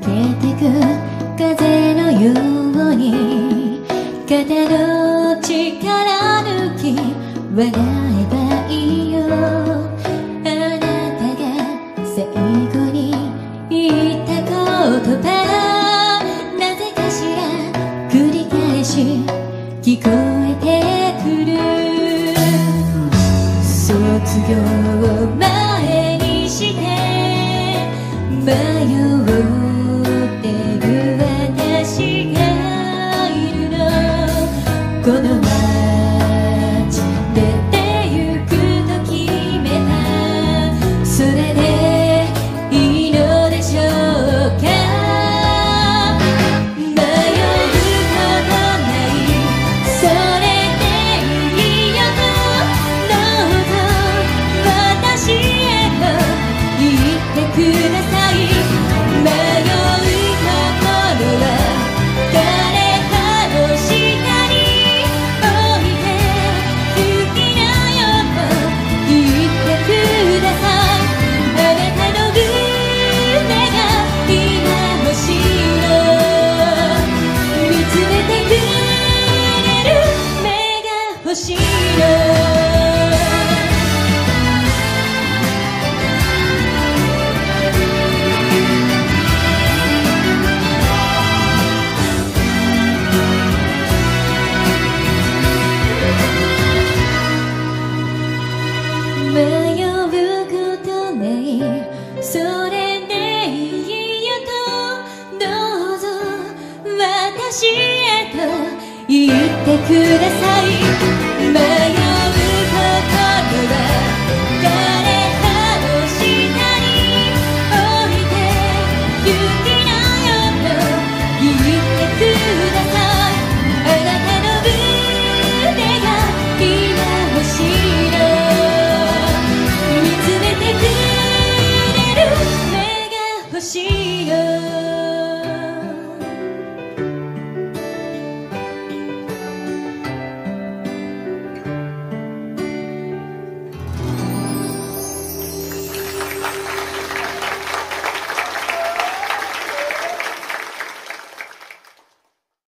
抜けてく風のように肩の力抜き笑えばいいよ。あなたが最後に言った言葉なぜかしら繰り返し聞こえてくる。卒業を前にしてしいの迷うことないそれでいいよとどうぞ私へと言ってください。